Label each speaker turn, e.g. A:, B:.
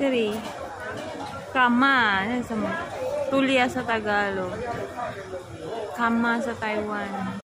A: Three. Kama. Ano sa? Tulia sa Tagalog. Kama sa Taiwan.